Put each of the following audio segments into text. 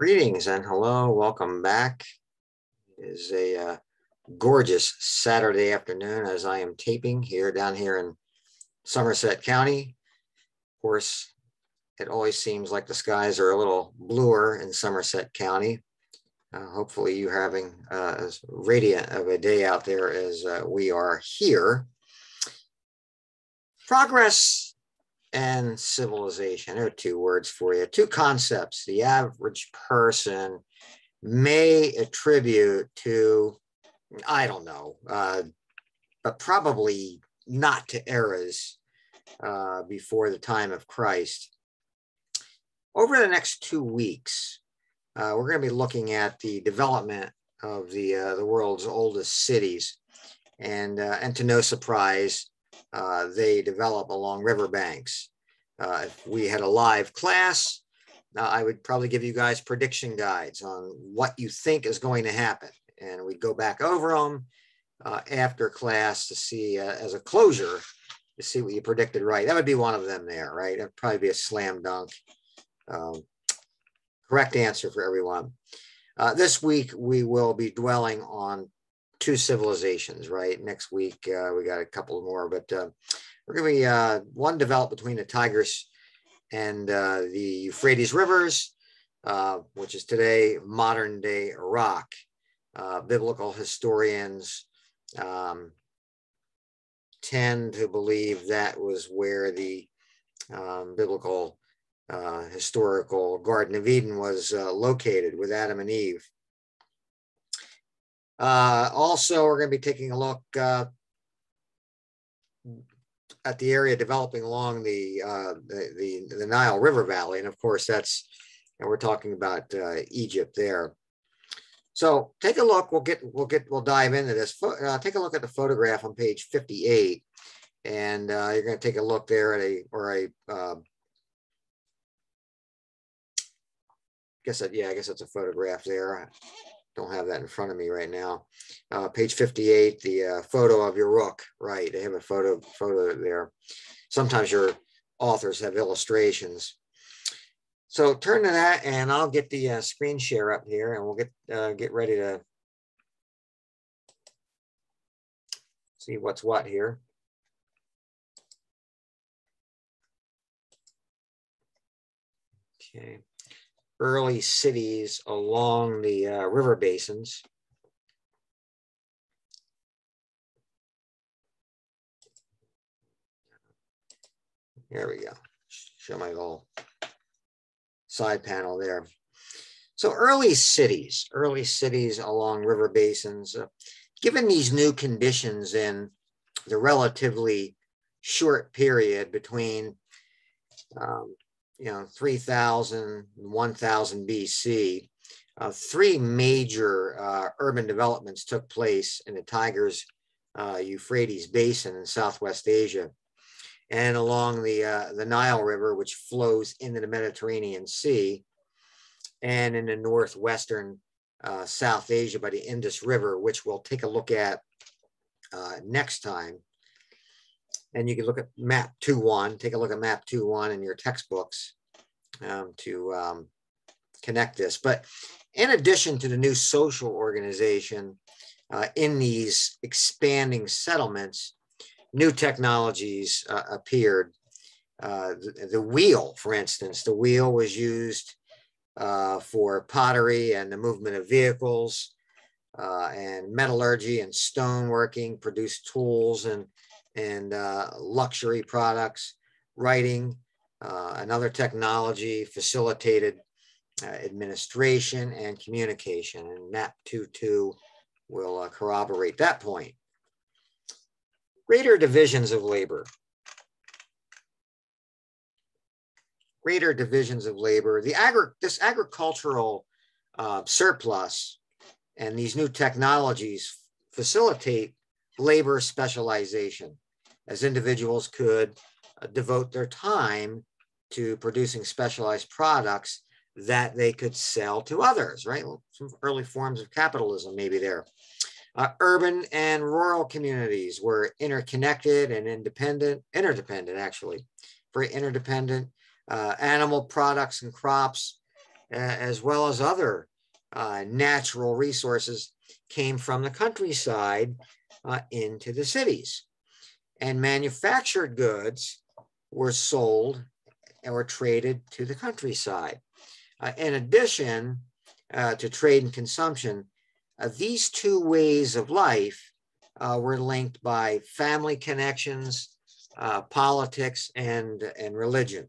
Greetings and hello, welcome back. It is a uh, gorgeous Saturday afternoon as I am taping here down here in Somerset County. Of course, it always seems like the skies are a little bluer in Somerset County. Uh, hopefully you're having uh, as radiant of a day out there as uh, we are here. Progress and civilization are two words for you, two concepts the average person may attribute to, I don't know, uh, but probably not to eras uh, before the time of Christ. Over the next two weeks, uh, we're going to be looking at the development of the uh, the world's oldest cities, and uh, and to no surprise, uh, they develop along riverbanks. Uh, if we had a live class, uh, I would probably give you guys prediction guides on what you think is going to happen. And we'd go back over them uh, after class to see, uh, as a closure, to see what you predicted right. That would be one of them there, right? That'd probably be a slam dunk. Um, correct answer for everyone. Uh, this week, we will be dwelling on two civilizations, right? Next week, uh, we got a couple more, but uh, we're going to be uh, one developed between the Tigris and uh, the Euphrates rivers, uh, which is today modern day Iraq. Uh, biblical historians um, tend to believe that was where the um, biblical historical Garden of Eden was located with Adam and Eve. Also, we're going to be taking a look at the area developing along the, uh, the, the, the, Nile River Valley. And of course, that's, and we're talking about uh, Egypt there. So take a look. We'll get, we'll get, we'll dive into this. Uh, take a look at the photograph on page 58. And uh, you're going to take a look there at a, or a, uh, guess that, yeah, I guess that's a photograph there don't have that in front of me right now. Uh, page 58, the uh, photo of Uruk, right? They have a photo photo there. Sometimes your authors have illustrations. So turn to that and I'll get the uh, screen share up here and we'll get, uh, get ready to see what's what here. Okay early cities along the uh, river basins. There we go. Show my little side panel there. So early cities, early cities along river basins, uh, given these new conditions in the relatively short period between um, you know, 3000, 1000 BC, uh, three major uh, urban developments took place in the Tigris uh, Euphrates Basin in Southwest Asia and along the, uh, the Nile River, which flows into the Mediterranean Sea, and in the northwestern uh, South Asia by the Indus River, which we'll take a look at uh, next time and you can look at map 2-1, take a look at map 2-1 in your textbooks um, to um, connect this. But in addition to the new social organization uh, in these expanding settlements, new technologies uh, appeared. Uh, the, the, wheel, for instance, the wheel was used uh, for pottery and the movement of vehicles uh, and metallurgy and stoneworking, produced tools and and uh, luxury products, writing, uh, another technology facilitated uh, administration and communication, and MAP 22 will uh, corroborate that point. Greater divisions of labor. Greater divisions of labor. The agri this agricultural uh, surplus and these new technologies facilitate labor specialization as individuals could uh, devote their time to producing specialized products that they could sell to others, right? Some early forms of capitalism maybe there. Uh, urban and rural communities were interconnected and independent, interdependent actually, very interdependent. Uh, animal products and crops uh, as well as other uh, natural resources came from the countryside uh, into the cities. And manufactured goods were sold or traded to the countryside. Uh, in addition uh, to trade and consumption, uh, these two ways of life uh, were linked by family connections, uh, politics, and, and religion.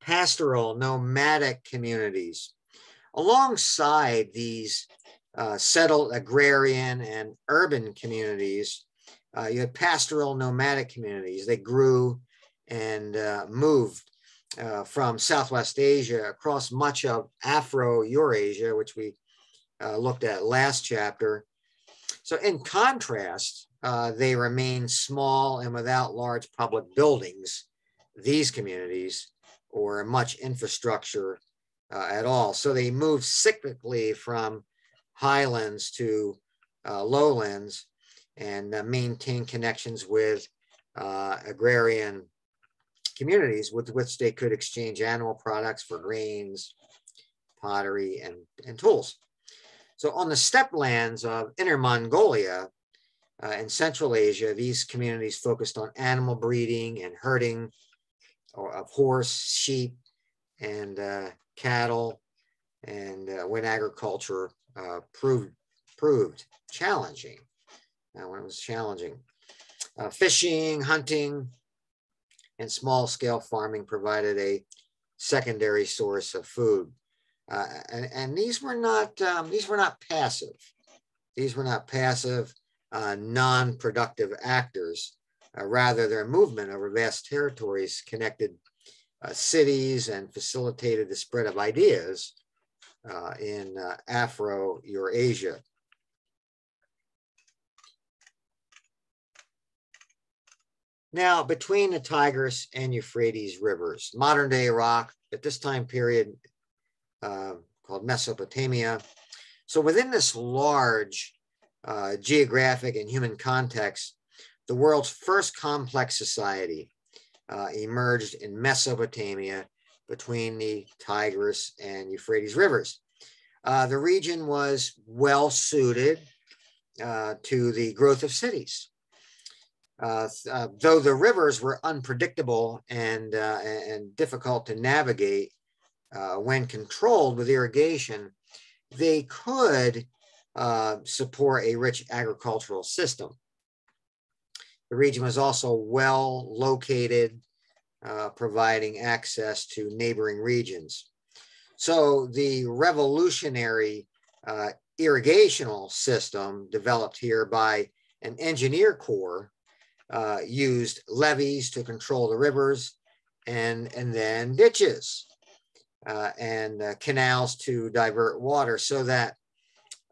Pastoral nomadic communities. Alongside these uh, settled agrarian and urban communities, uh, you had pastoral nomadic communities. They grew and uh, moved uh, from Southwest Asia across much of Afro-Eurasia, which we uh, looked at last chapter. So in contrast, they remain small and without large public buildings, these communities, or much infrastructure at all. So they move cyclically from highlands to lowlands and maintain connections with agrarian communities with which they could exchange animal products for grains, pottery, and, and tools. So on the steppe lands of Inner Mongolia uh, and Central Asia, these communities focused on animal breeding and herding of horse, sheep, and uh, cattle, and uh, when agriculture uh, proved, proved challenging, when it was challenging. Uh, fishing, hunting, and small scale farming provided a secondary source of food. Uh, and, and, these were not um, these were not passive. These were not passive, uh, non-productive actors. Uh, rather, their movement over vast territories connected uh, cities and facilitated the spread of ideas uh, in uh, Afro-Eurasia. Now, between the Tigris and Euphrates rivers, modern day Iraq, at this time period uh, called Mesopotamia. So within this large uh, geographic and human context, the world's first complex society uh, emerged in Mesopotamia between the Tigris and Euphrates rivers. Uh, the region was well suited uh, to the growth of cities. Uh, uh, though the rivers were unpredictable and, uh, and difficult to navigate uh, when controlled with irrigation, they could support a rich agricultural system. The region was also well located, uh, providing access to neighboring regions. So the revolutionary irrigational system developed here by an engineer corps uh, used levees to control the rivers and, and then ditches uh, and uh, canals to divert water so that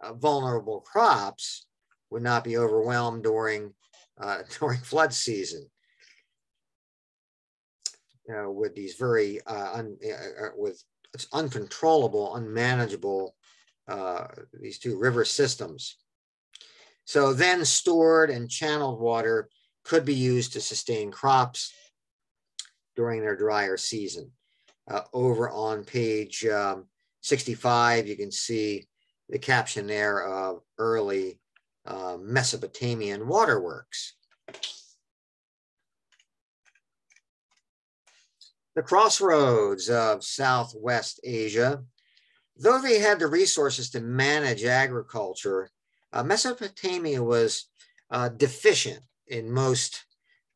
uh, vulnerable crops would not be overwhelmed during, uh, during flood season. With these very un, with uncontrollable, unmanageable these two river systems. So then stored and channeled water could be used to sustain crops during their drier season. Uh, over on page um, 65, you can see the caption there of early uh, Mesopotamian waterworks. The crossroads of Southwest Asia, though they had the resources to manage agriculture, uh, Mesopotamia was uh, deficient in most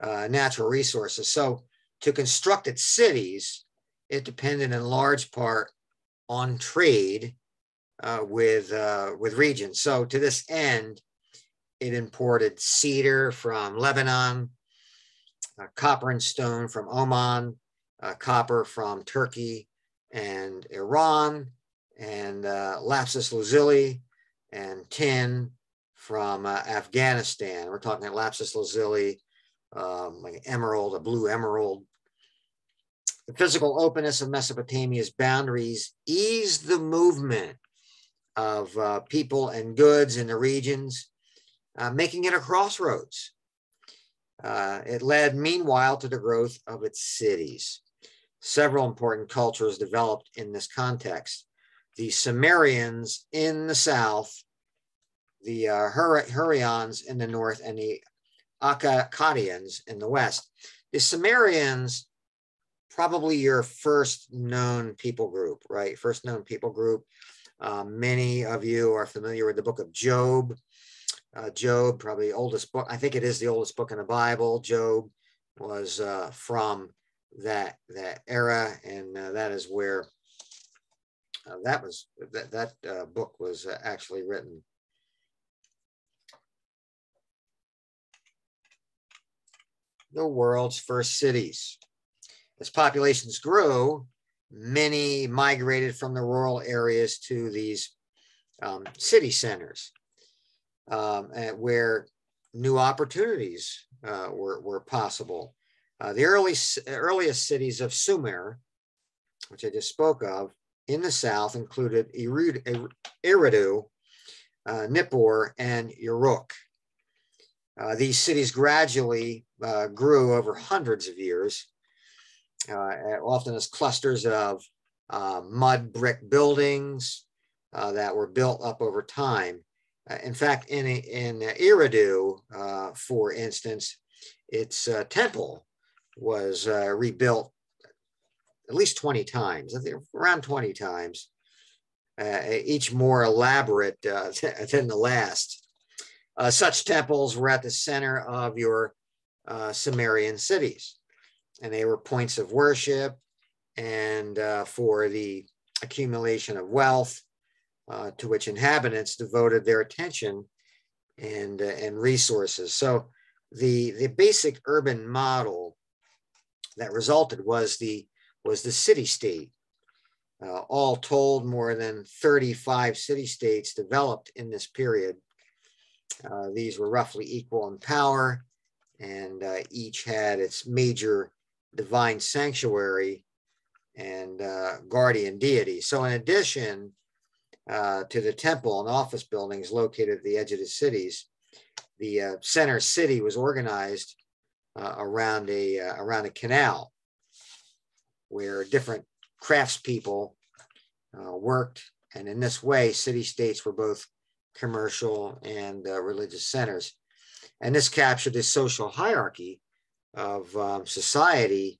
uh, natural resources. So to construct its cities, it depended in large part on trade uh, with, uh, with regions. So to this end, it imported cedar from Lebanon, uh, copper and stone from Oman, uh, copper from Turkey and Iran, and uh, lapis lazuli and tin from uh, Afghanistan. We're talking lapis lazuli, um, like emerald, a blue emerald. The physical openness of Mesopotamia's boundaries eased the movement of uh, people and goods in the regions, uh, making it a crossroads. Uh, it led, meanwhile, to the growth of its cities. Several important cultures developed in this context. The Sumerians in the south, the uh, Hurrians in the north, and the Akkadians in the west. The Sumerians, probably your first known people group, right? First known people group. Uh, many of you are familiar with the book of Job. Uh, Job, probably oldest book. I think it is the oldest book in the Bible. Job was uh, from that that era, and uh, that is where uh, that was that that uh, book was actually written. The world's first cities. As populations grew, many migrated from the rural areas to these um, city centers um, where new opportunities uh, were, were possible. Uh, the early, earliest cities of Sumer, which I just spoke of, in the south included Eridu, uh, Nippur, and Uruk. Uh, these cities gradually uh, grew over hundreds of years, uh, often as clusters of uh, mud brick buildings that were built up over time. In fact, in, in Eridu, for instance, its uh, temple was uh, rebuilt at least 20 times, I think around 20 times, uh, each more elaborate uh, than the last. such temples were at the center of your Sumerian cities, and they were points of worship and for the accumulation of wealth uh, to which inhabitants devoted their attention and, uh, and resources. So the, the basic urban model that resulted was the, was the city-state. Uh, all told, more than 35 city-states developed in this period. Uh, these were roughly equal in power and uh, each had its major divine sanctuary and uh, guardian deity. So in addition uh, to the temple and office buildings located at the edge of the cities. The uh, center city was organized uh, around a uh, around a canal where different craftspeople uh, worked, and in this way, city states were both commercial and religious centers. And this captured the social hierarchy of um, society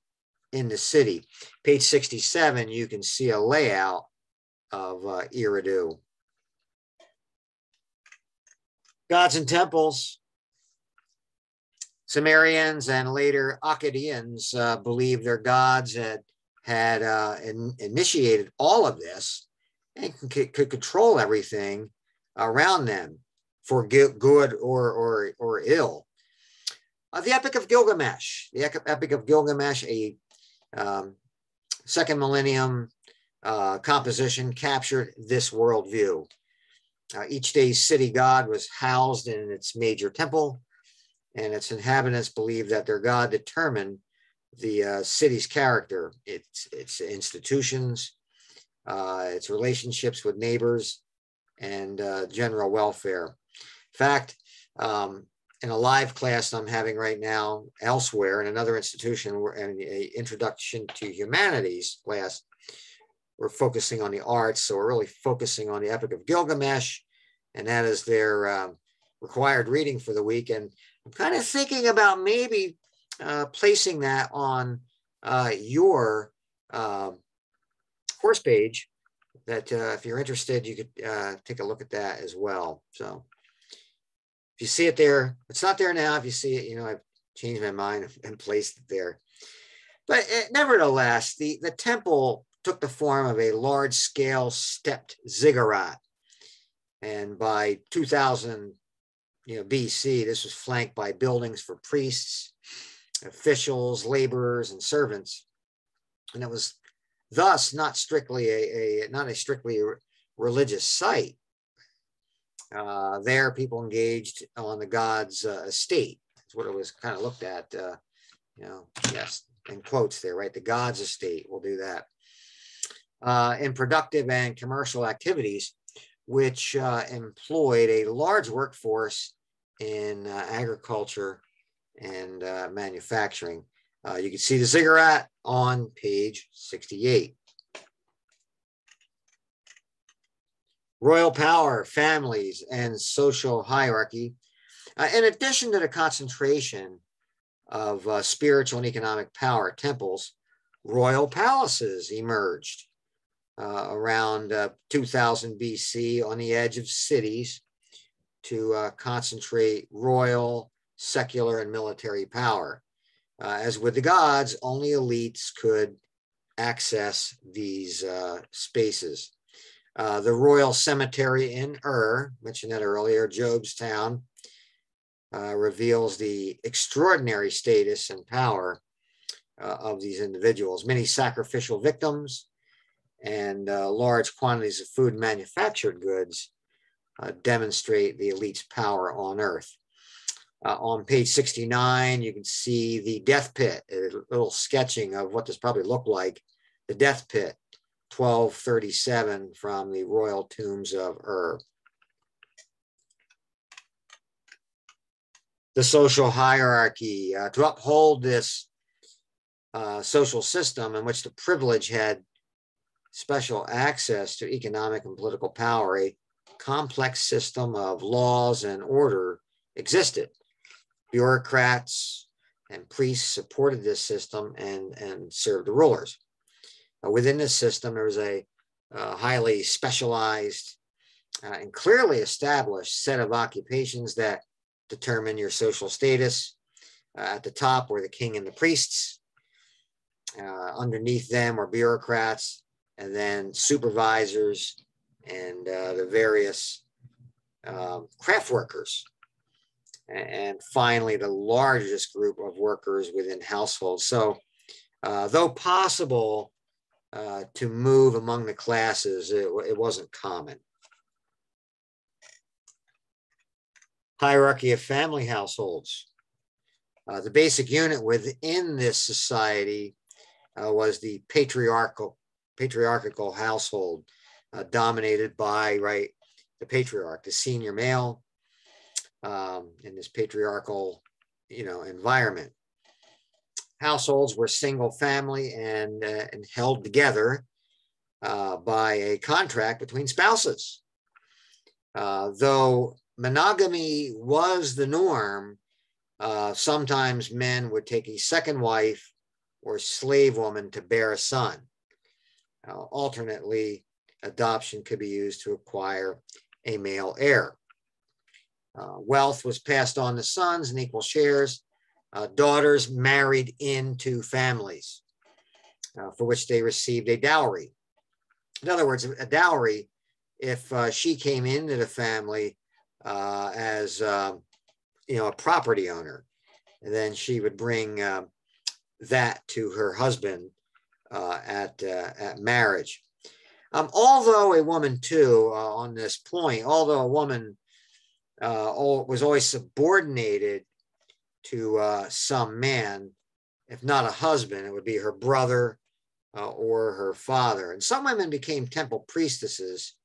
in the city. Page 67, you can see a layout of uh. Gods and temples. Sumerians and later Akkadians uh, believed their gods had, had uh, in, initiated all of this and could, could control everything around them for good or, or, or ill. Uh, the Epic of Gilgamesh, the Epic of Gilgamesh, a um, second millennium uh, composition captured this worldview. Uh, each day's city god was housed in its major temple, and its inhabitants believe that their god determined the uh, city's character, its, its institutions, uh, its relationships with neighbors, and uh, general welfare. In fact, um, in a live class I'm having right now elsewhere in another institution, in an introduction to humanities class, we're focusing on the arts. So we're really focusing on the Epic of Gilgamesh, and that is their um, required reading for the week. And I'm kind of thinking about maybe uh, placing that on uh, your uh, course page. That uh, if you're interested, you could uh, take a look at that as well. So if you see it there, it's not there now. If you see it, you know I've changed my mind and placed it there. But uh, nevertheless, the the temple took the form of a large scale stepped ziggurat. And by 2000 you know, BC, this was flanked by buildings for priests, officials, laborers, and servants. And it was thus not strictly a, a not a strictly religious site. Uh, there, people engaged on the god's uh, estate. That's what it was kind of looked at. Uh, you know, yes, in quotes there, right? The god's estate. We'll do that uh, in productive and commercial activities, which uh, employed a large workforce in uh, agriculture and uh, manufacturing. Uh, you can see the ziggurat on page 68. Royal power, families, and social hierarchy. Uh, in addition to the concentration of uh, spiritual and economic power temples, royal palaces emerged uh, around uh, 2000 BC on the edge of cities to uh, concentrate royal, secular, and military power. Uh, as with the gods, only elites could access these uh, spaces. Uh, the royal cemetery in Ur, mentioned that earlier, Job's town, reveals the extraordinary status and power of these individuals. Many sacrificial victims, and uh, large quantities of food manufactured goods uh, demonstrate the elite's power on Earth. Uh, on page 69, you can see the death pit, a little sketching of what this probably looked like. The death pit, 1237 from the royal tombs of Ur. The social hierarchy, uh, to uphold this uh, social system in which the privilege had special access to economic and political power, a complex system of laws and order existed. Bureaucrats and priests supported this system and, and served the rulers. Uh, within this system, there was a uh, highly specialized uh, and clearly established set of occupations that determine your social status. Uh, at the top were the king and the priests. Uh, underneath them were bureaucrats and then supervisors and uh, the various um, craft workers. And finally, the largest group of workers within households. So, uh, though possible uh, to move among the classes, it, it wasn't common. Hierarchy of family households. Uh, the basic unit within this society uh, was the patriarchal patriarchal household uh, dominated by right the patriarch, the senior male, um, in this patriarchal, you know, environment. Households were single family and uh, and held together uh, by a contract between spouses. Uh, though monogamy was the norm, uh, sometimes men would take a second wife or slave woman to bear a son. Alternately, adoption could be used to acquire a male heir. Uh, wealth was passed on to sons in equal shares. Uh, daughters married into families uh, for which they received a dowry. In other words, a dowry, if uh, she came into the family uh, as um, you know a property owner, and then she would bring um, that to her husband uh, at, at marriage. Um, although a woman, too, uh, on this point, although a woman uh, was always subordinated to uh, some man, if not a husband, it would be her brother uh, or her father. And some women became temple priestesses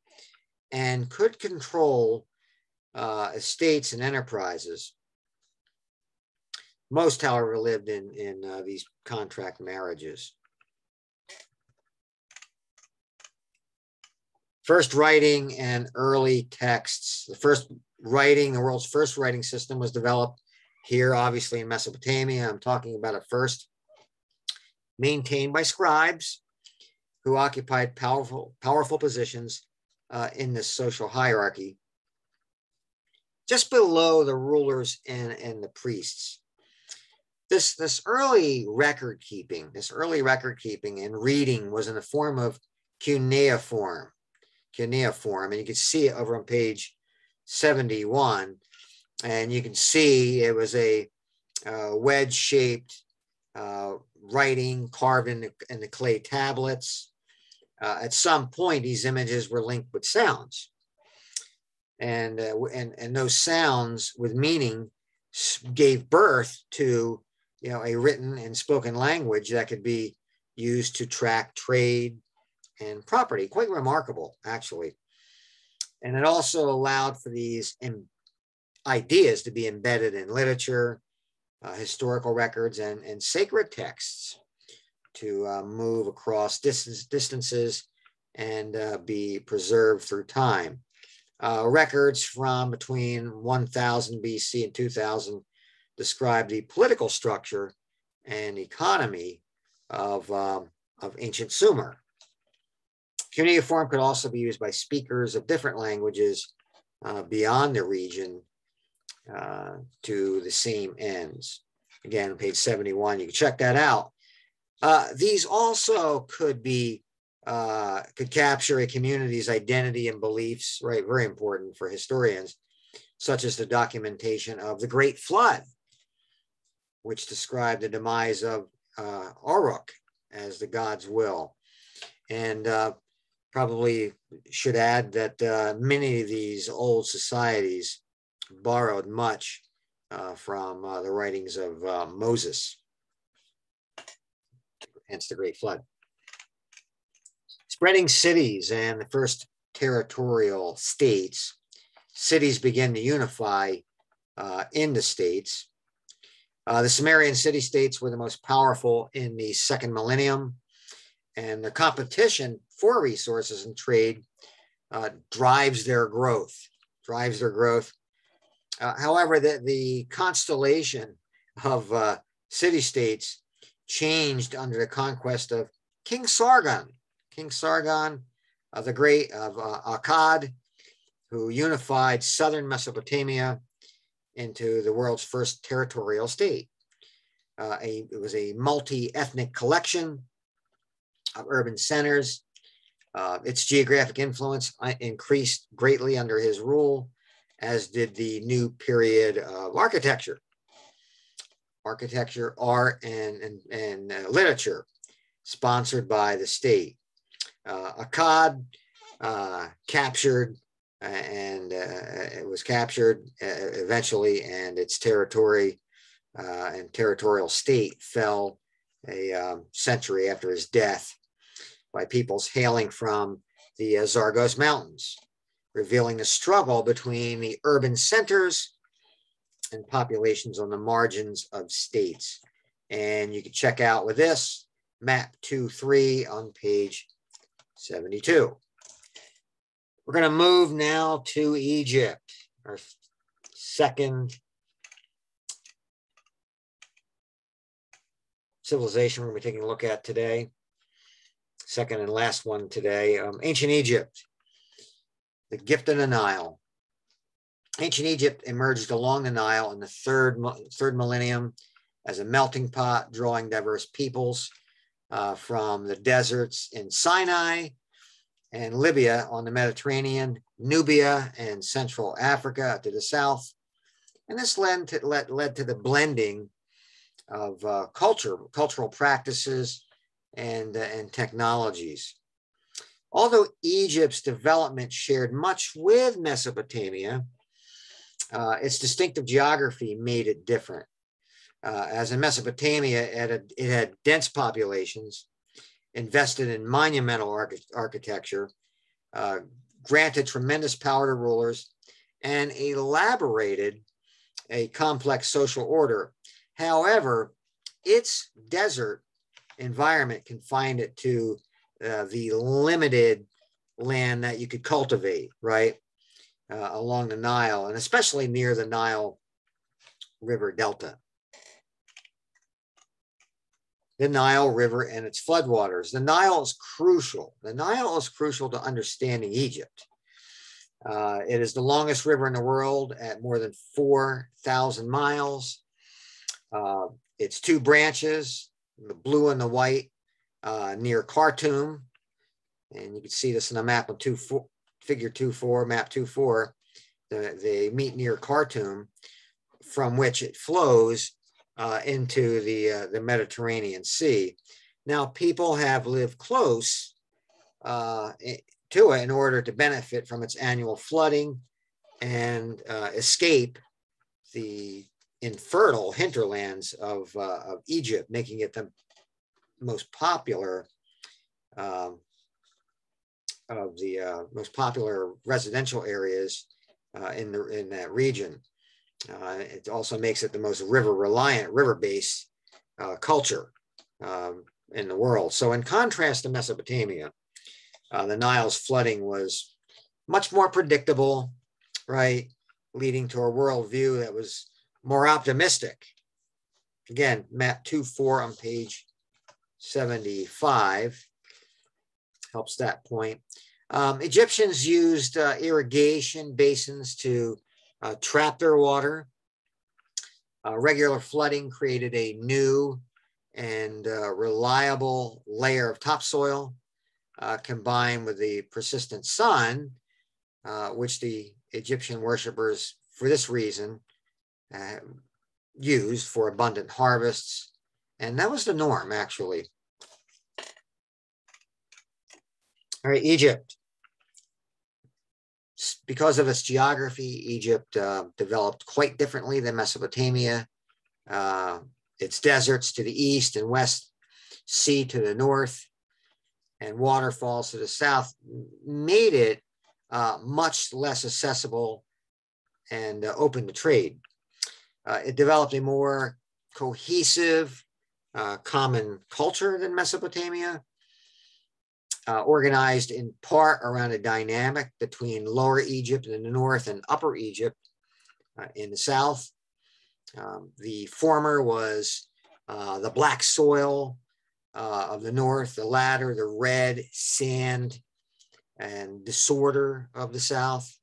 and could control estates and enterprises. Most, however, lived in, in these contract marriages. First writing and early texts. The first writing, the world's first writing system was developed here, obviously in Mesopotamia. I'm talking about it first. Maintained by scribes who occupied powerful, powerful positions uh, in this social hierarchy, just below the rulers and, and the priests. This, this early record keeping, this early record keeping and reading was in the form of cuneiform cuneiform, and you can see it over on page 71. And you can see it was a uh, wedge-shaped uh, writing carved in the, in the clay tablets. Uh, at some point, these images were linked with sounds. And, uh, and, and those sounds with meaning gave birth to you know, a written and spoken language that could be used to track trade, and property. Quite remarkable, actually. And it also allowed for these ideas to be embedded in literature uh, historical records and, and sacred texts to uh, move across distance, distances and uh, be preserved through time. Uh, records from between 1000 BC and 2000 describe the political structure and economy of, um, of ancient Sumer. Cuneiform could also be used by speakers of different languages uh, beyond the region uh, to the same ends. Again, page 71, you can check that out. Uh, these also could be uh, could capture a community's identity and beliefs, right? Very important for historians, such as the documentation of the Great Flood, which described the demise of uh, as the God's will. And uh, probably should add that uh, many of these old societies borrowed much uh, from uh, the writings of uh, Moses, hence the Great Flood spreading cities and the first territorial states, cities begin to unify uh, in the states. Uh, the Sumerian city states were the most powerful in the second millennium, and the competition for resources and trade uh, drives their growth, drives their growth. Uh, however, the, the constellation of uh, city states changed under the conquest of King Sargon King Sargon, uh, the great of uh, Akkad, who unified southern Mesopotamia into the world's first territorial state. Uh, a, it was a multi-ethnic collection of urban centers. Uh, its geographic influence uh, increased greatly under his rule, as did the new period of architecture. Architecture, art, and, and, and uh, literature sponsored by the state uh, Akkad uh, captured and uh, it was captured uh, eventually, and its territory uh, and territorial state fell a um, century after his death by peoples hailing from the uh, Zagros Mountains, revealing the struggle between the urban centers and populations on the margins of states. And you can check out with this map 2-3 on page 72. We're going to move now to Egypt, our second civilization we're going to be taking a look at today. Second and last one today. Um, ancient Egypt, the gift of the Nile. Ancient Egypt emerged along the Nile in the third, third millennium as a melting pot, drawing diverse peoples uh, from the deserts in Sinai and Libya on the Mediterranean, Nubia and Central Africa to the south. And this led to, led, led to the blending of uh, culture, cultural practices and, uh, and technologies. Although Egypt's development shared much with Mesopotamia, uh, its distinctive geography made it different. Uh, as in Mesopotamia, it had, it had, dense populations, invested in monumental arch architecture, uh, granted tremendous power to rulers, and elaborated a complex social order. However, its desert environment confined it to uh, the limited land that you could cultivate, right, uh, along the Nile, and especially near the Nile River Delta the Nile River and its floodwaters. The Nile is crucial. The Nile is crucial to understanding Egypt. Uh, it is the longest river in the world at more than 4,000 miles. Uh, its two branches, the blue and the white, uh, near Khartoum. And you can see this in the map of two, four, figure 2-4, map 2-4. The, they meet near Khartoum, from which it flows uh, into the, uh, the Mediterranean Sea. Now, people have lived close uh, to it in order to benefit from its annual flooding and uh, escape the infertile hinterlands of, uh, of Egypt, making it the most popular um, of the uh, most popular residential areas in, the, in that region. Uh, it also makes it the most river reliant, river based uh, culture um, in the world. So, in contrast to Mesopotamia, uh, the Nile's flooding was much more predictable, right? Leading to a worldview that was more optimistic. Again, map 2 4 on page 75 helps that point. Um, Egyptians used uh, irrigation basins to uh, trap their water. Uh, regular flooding created a new and uh, reliable layer of topsoil uh, combined with the persistent sun, uh, which the Egyptian worshippers, for this reason, used for abundant harvests. And that was the norm, actually. All right, Egypt. Because of its geography, Egypt uh, developed quite differently than Mesopotamia. Uh, its deserts to the east and west, sea to the north, and waterfalls to the south made it uh, much less accessible and uh, open to trade. Uh, it developed a more cohesive, uh, common culture than Mesopotamia, uh, organized in part around a dynamic between Lower Egypt in the north and Upper Egypt uh, in the south. Um, the former was uh, the black soil of the north, the latter, the red sand and disorder of the south.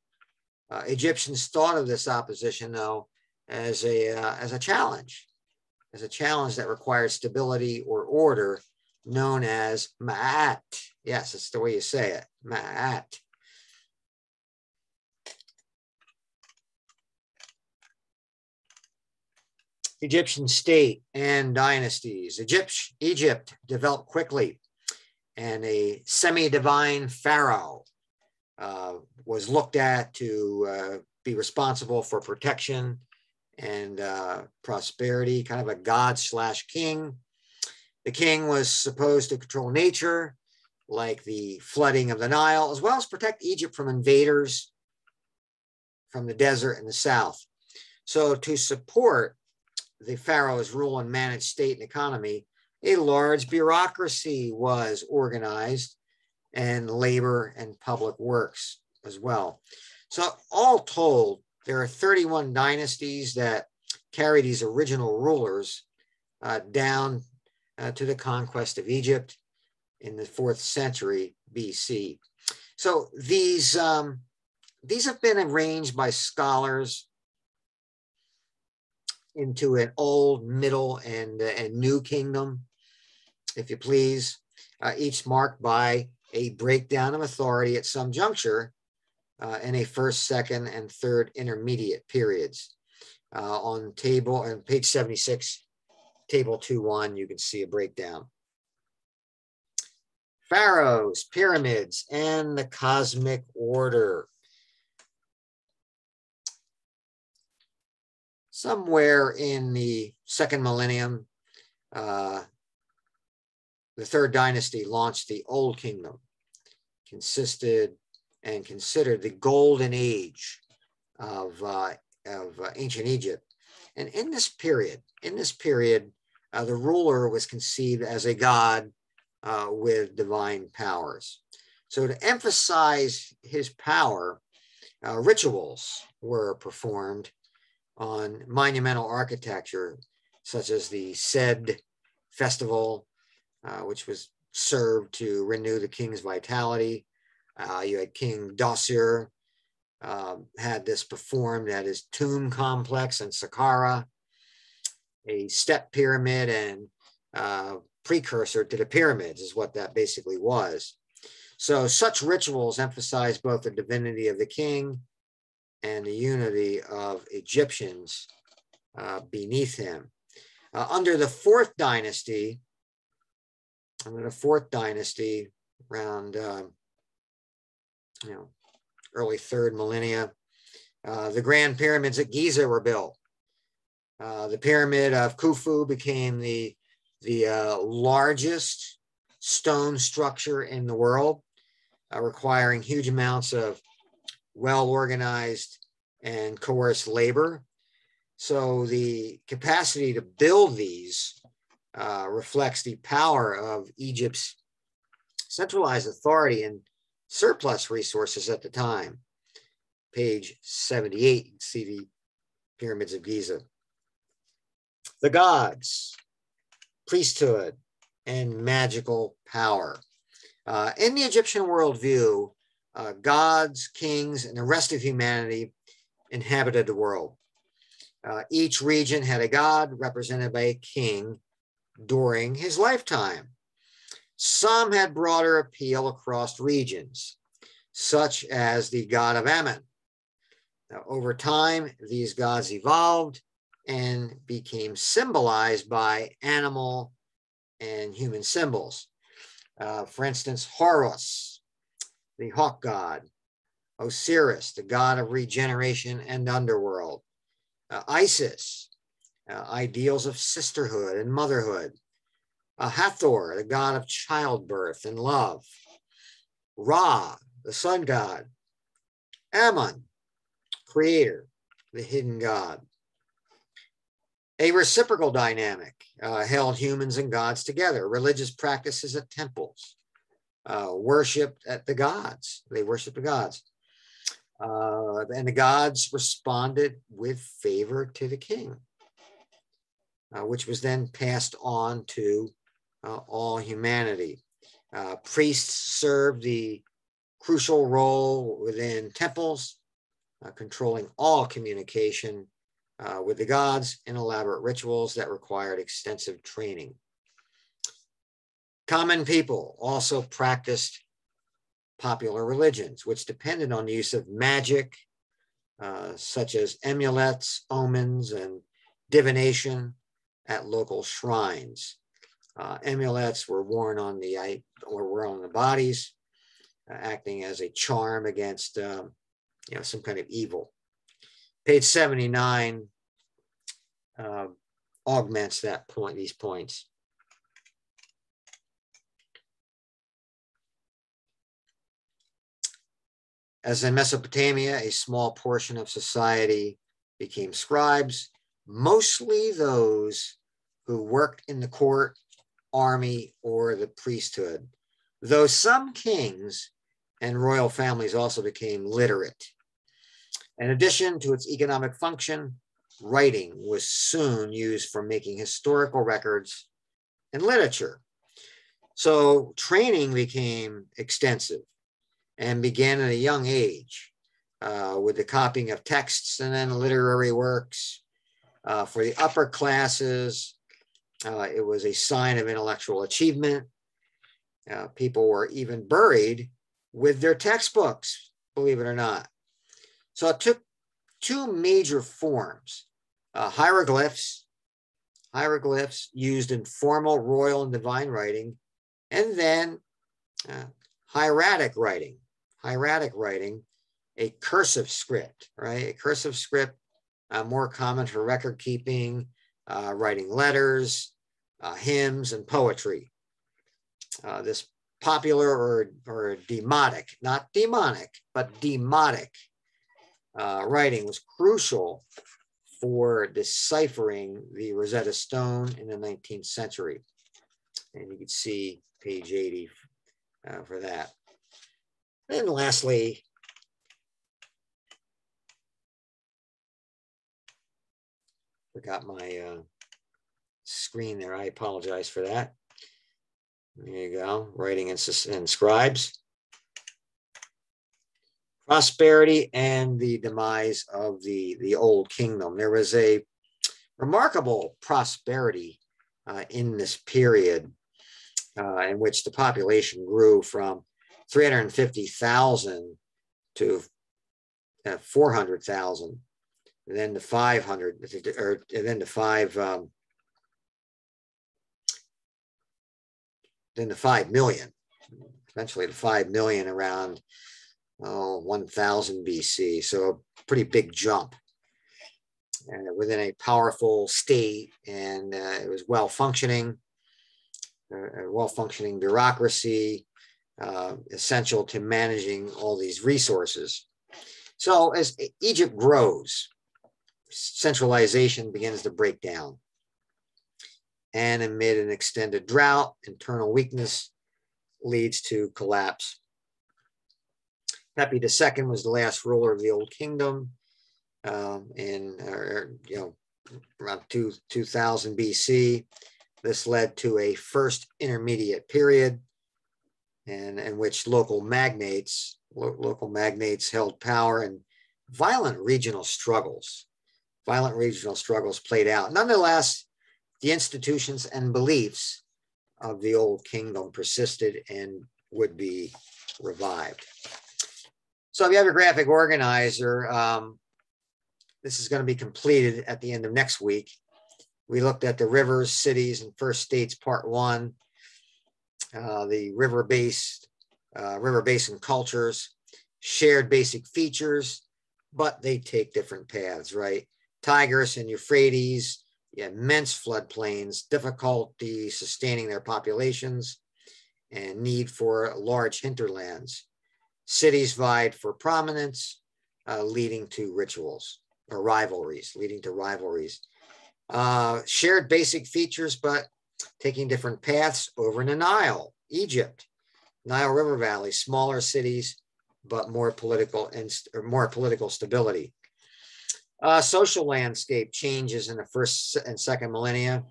Uh, Egyptians thought of this opposition, though, as a, uh, as a challenge, as a challenge that requires stability or order known as Ma'at. Yes, it's the way you say it, Ma'at. Egyptian state and dynasties. Egypt, Egypt developed quickly, and a semi-divine pharaoh uh, was looked at to uh, be responsible for protection and uh, prosperity, kind of a god slash king. The king was supposed to control nature, like the flooding of the Nile, as well as protect Egypt from invaders from the desert in the south. So, to support the pharaoh's rule and manage state and economy, a large bureaucracy was organized and labor and public works as well. So, all told, there are 31 dynasties that carry these original rulers uh, down uh, to the conquest of Egypt in the fourth century BC. So these um, these have been arranged by scholars into an old, middle, and, uh, and new kingdom, if you please, uh, each marked by a breakdown of authority at some juncture uh, in a first, second, and third intermediate periods. Uh, on table on page 76, table 2-1, you can see a breakdown. Pharaohs, pyramids, and the cosmic order. somewhere in the second millennium, uh, the third dynasty launched the Old Kingdom, consisted and considered the golden age of, uh, of uh, ancient Egypt. And in this period, in this period, uh, the ruler was conceived as a god uh, with divine powers. So to emphasize his power, uh, rituals were performed on monumental architecture, such as the Sed Festival, uh, which was served to renew the king's vitality. Uh, you had King Djoser um, had this performed at his tomb complex in Saqqara, a step pyramid and uh, precursor to the pyramids is what that basically was. So such rituals emphasize both the divinity of the king and the unity of Egyptians uh, beneath him. Uh, under the fourth dynasty, under the fourth dynasty, around um, you know early third millennia, uh, the grand pyramids at Giza were built. Uh, the pyramid of Khufu became the the uh, largest stone structure in the world, uh, requiring huge amounts of well organized and coerced labor. So the capacity to build these uh, reflects the power of Egypt's centralized authority and surplus resources at the time. Page 78, you see the pyramids of Giza. The gods, priesthood, and magical power. Uh, in the Egyptian worldview, uh, gods, kings, and the rest of humanity inhabited the world. Uh, each region had a god represented by a king during his lifetime. Some had broader appeal across regions, such as the god of Ammon. Now, over time, these gods evolved and became symbolized by animal and human symbols. Uh, for instance, Horus, the hawk god, Osiris, the god of regeneration and underworld, uh, Isis, uh, ideals of sisterhood and motherhood, Hathor, the god of childbirth and love, Ra, the sun god, Ammon, creator, the hidden god. A reciprocal dynamic uh, held humans and gods together, religious practices at temples, uh, worshiped at the gods. They worshiped the gods. Uh, and the gods responded with favor to the king, uh, which was then passed on to uh, all humanity. Uh, priests served the crucial role within temples, controlling all communication uh, with the gods and elaborate rituals that required extensive training. Common people also practiced popular religions, which depended on the use of magic, uh, such as amulets, omens, and divination at local shrines. Uh, amulets were worn on the or were on the bodies, uh, acting as a charm against um, you know some kind of evil. Page 79 uh, augments that point, these points. As in Mesopotamia, a small portion of society became scribes, mostly those who worked in the court, army, or the priesthood, though some kings and royal families also became literate. In addition to its economic function, writing was soon used for making historical records and literature. So training became extensive and began at a young age uh, with the copying of texts and then literary works. Uh, for the upper classes, uh, it was a sign of intellectual achievement. Uh, people were even buried with their textbooks, believe it or not. So it took two major forms uh, hieroglyphs, hieroglyphs used in formal royal and divine writing, and then uh, hieratic writing, hieratic writing, a cursive script, right? A cursive script, uh, more common for record keeping, uh, writing letters, uh, hymns, and poetry. Uh, this popular or, or demotic, not demonic, but demotic uh, writing was crucial for deciphering the Rosetta Stone in the 19th century. And you can see page 80 uh, for that. And lastly, forgot my uh, screen there. I apologize for that. There you go, writing and, and scribes. Prosperity and the demise of the, the old kingdom. There was a remarkable prosperity uh, in this period uh, in which the population grew from 350,000 to uh, 400,000 and then the 500, or and then the five, um, then the 5 million, eventually the 5 million around oh, 1000 BC. So a pretty big jump and within a powerful state, and uh, it was well functioning, a well functioning bureaucracy, uh, essential to managing all these resources. So as Egypt grows, centralization begins to break down. And amid an extended drought, internal weakness leads to collapse. Pepi II was the last ruler of the Old Kingdom um, in, uh, you know, around two, 2000 BC. This led to a first intermediate period and in which local magnates, lo local magnates held power and violent regional struggles. Violent regional struggles played out. Nonetheless, the institutions and beliefs of the old kingdom persisted and would be revived. So if you have your graphic organizer, um, this is going to be completed at the end of next week. We looked at the rivers, cities, and first states, part one, uh, the river-based, uh, river basin cultures, shared basic features, but they take different paths, right? Tigris and Euphrates, immense floodplains, difficulty sustaining their populations, and need for large hinterlands. Cities vied for prominence, uh, leading to rituals or rivalries, leading to rivalries. Uh, shared basic features, but taking different paths over in the Nile, Egypt, Nile River Valley, smaller cities, but more political and more political stability. Uh, social landscape changes in the first and second millennia.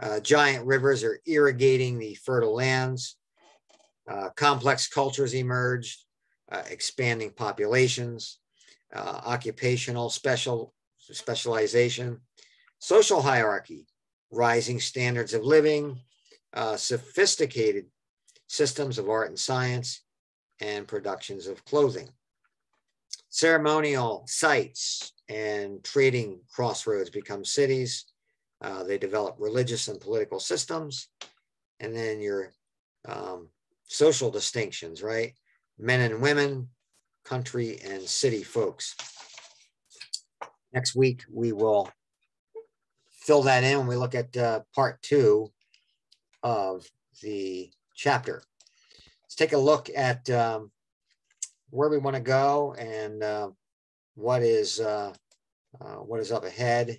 Uh, giant rivers are irrigating the fertile lands. Uh, complex cultures emerged, uh, expanding populations, uh, occupational special specialization, social hierarchy, rising standards of living, uh, sophisticated systems of art and science, and productions of clothing. Ceremonial sites and trading crossroads become cities. Uh, they develop religious and political systems. And then your um, social distinctions, right? Men and women, country and city folks. Next week, we will fill that in when we look at uh, part two of the chapter. Let's take a look at um, where we want to go and uh, what is uh, uh, what is up ahead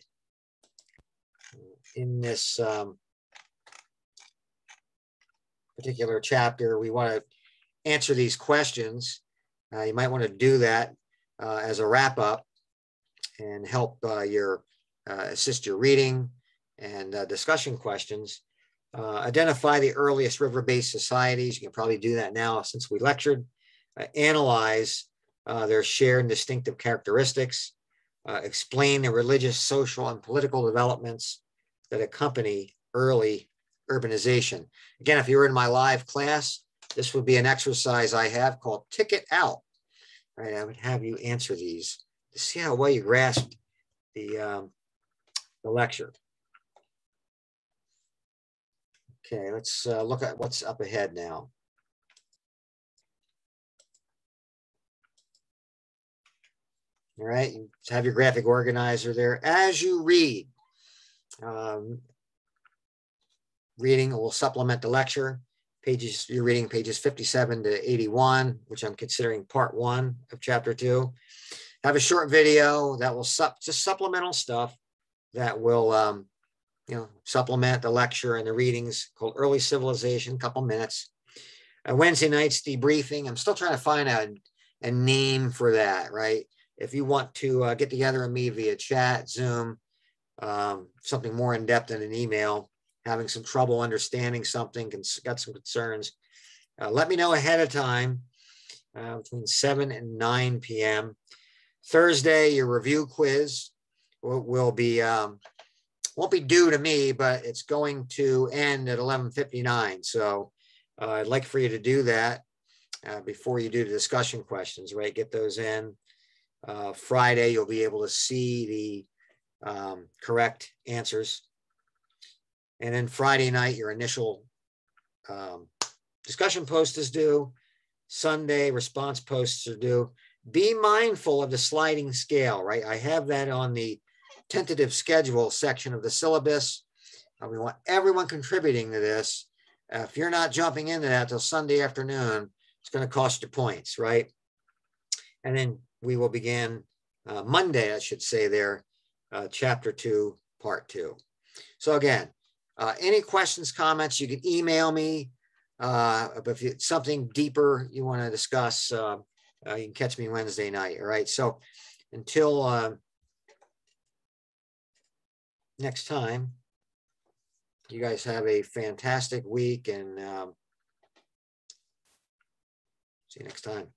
in this um, particular chapter. We want to answer these questions. Uh, you might want to do that uh, as a wrap up and help uh, your uh, assist your reading and uh, discussion questions. Uh, identify the earliest river-based societies. You can probably do that now since we lectured. analyze their shared and distinctive characteristics. Explain the religious, social, and political developments that accompany early urbanization. Again, if you were in my live class, this would be an exercise I have called Ticket Out. Right, I would have you answer these to see how well you grasp the um, the lecture. Okay, let's uh, look at what's up ahead now. All right, you have your graphic organizer there. As you read, um, reading will supplement the lecture. Pages, you're reading pages 57 to 81, which I'm considering part one of chapter two. Have a short video that will sup just supplemental stuff that will, um, you know, supplement the lecture and the readings called Early Civilization, couple minutes. Uh, Wednesday nights debriefing. I'm still trying to find a, a name for that, right? If you want to uh, get together with me via chat, Zoom, um, something more in depth than an email, having some trouble understanding something, got some concerns, uh, let me know ahead of time uh, between 7 and 9 p.m. Thursday, your review quiz will, will be um, won't be due to me, but it's going to end at 11:59. So uh, I'd like for you to do that uh, before you do the discussion questions. Right, get those in. Uh, Friday, you'll be able to see the um, correct answers, and then Friday night, your initial um, discussion post is due. Sunday, response posts are due. Be mindful of the sliding scale, right? I have that on the tentative schedule section of the syllabus. Uh, we want everyone contributing to this. Uh, if you're not jumping into that till Sunday afternoon, it's going to cost you points, right? And then we will begin uh, Monday, I should say there, uh, chapter two, part two. So again, uh, any questions, comments, you can email me. Uh, if it's something deeper you want to discuss, uh, uh, you can catch me Wednesday night. All right. So until next time, you guys have a fantastic week and um, see you next time.